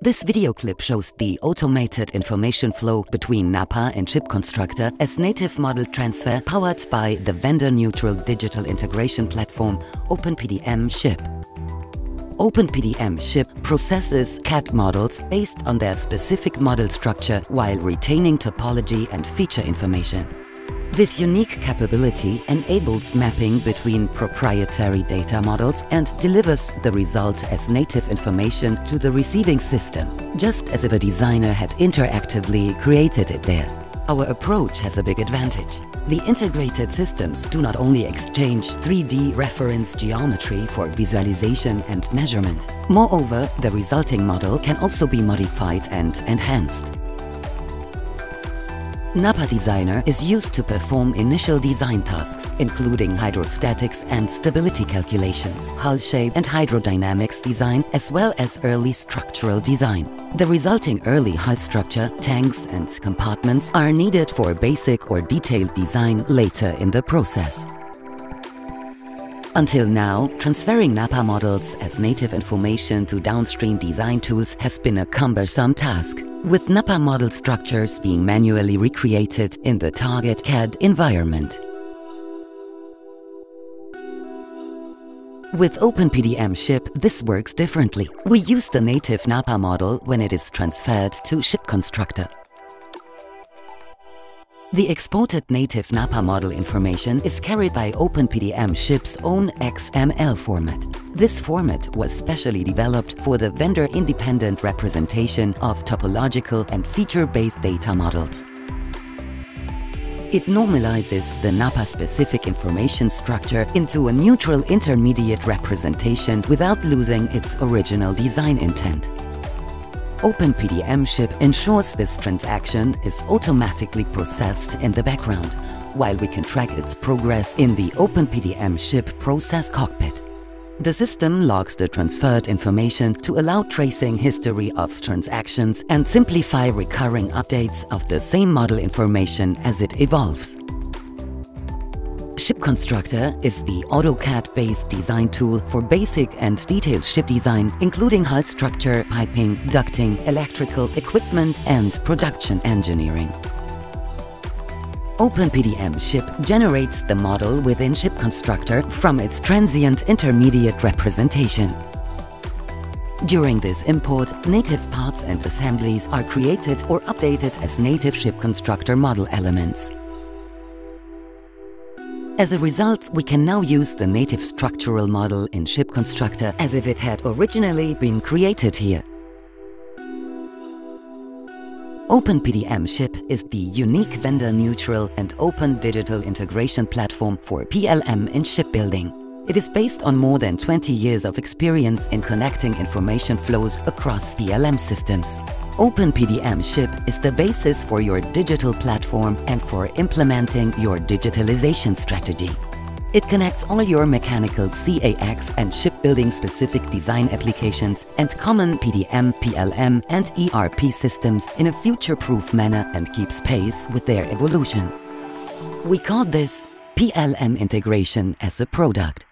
This video clip shows the automated information flow between NAPA and ShipConstructor as native model transfer powered by the vendor-neutral digital integration platform OpenPDM Ship. OpenPDM Ship processes CAD models based on their specific model structure while retaining topology and feature information. This unique capability enables mapping between proprietary data models and delivers the result as native information to the receiving system, just as if a designer had interactively created it there. Our approach has a big advantage. The integrated systems do not only exchange 3D reference geometry for visualization and measurement. Moreover, the resulting model can also be modified and enhanced. NAPA Designer is used to perform initial design tasks, including hydrostatics and stability calculations, hull shape and hydrodynamics design, as well as early structural design. The resulting early hull structure, tanks and compartments are needed for basic or detailed design later in the process. Until now, transferring NAPA models as native information to downstream design tools has been a cumbersome task with NAPA model structures being manually recreated in the target CAD environment. With OpenPDM Ship, this works differently. We use the native NAPA model when it is transferred to Ship Constructor. The exported native NAPA model information is carried by OpenPDM Ship's own XML format. This format was specially developed for the vendor-independent representation of topological and feature-based data models. It normalizes the NAPA-specific information structure into a neutral intermediate representation without losing its original design intent. OpenPDM Ship ensures this transaction is automatically processed in the background, while we can track its progress in the OpenPDM Ship process cockpit. The system logs the transferred information to allow tracing history of transactions and simplify recurring updates of the same model information as it evolves. Ship Constructor is the AutoCAD-based design tool for basic and detailed ship design, including hull structure, piping, ducting, electrical equipment, and production engineering. OpenPDM Ship generates the model within Ship Constructor from its transient intermediate representation. During this import, native parts and assemblies are created or updated as native Ship Constructor model elements. As a result, we can now use the native structural model in Ship Constructor as if it had originally been created here. OpenPDM Ship is the unique vendor-neutral and open digital integration platform for PLM in shipbuilding. It is based on more than 20 years of experience in connecting information flows across PLM systems. OpenPDM Ship is the basis for your digital platform and for implementing your digitalization strategy. It connects all your mechanical CAX and shipbuilding specific design applications and common PDM, PLM and ERP systems in a future-proof manner and keeps pace with their evolution. We call this PLM integration as a product.